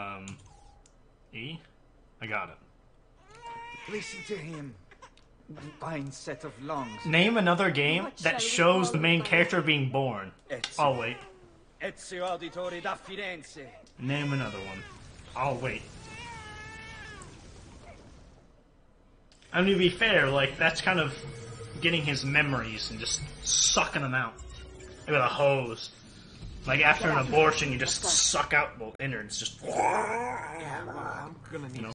Um, E? I got it. Listen to him. Fine set of lungs. Name another game that shows the main character being born. Oh, wait. Ezio Auditore da Firenze. Name another one. I'll wait. I mean, to be fair, like, that's kind of getting his memories and just sucking them out. With a hose. Like, after an abortion, you just suck out both innards, just... Yeah, well, I'm gonna need You know.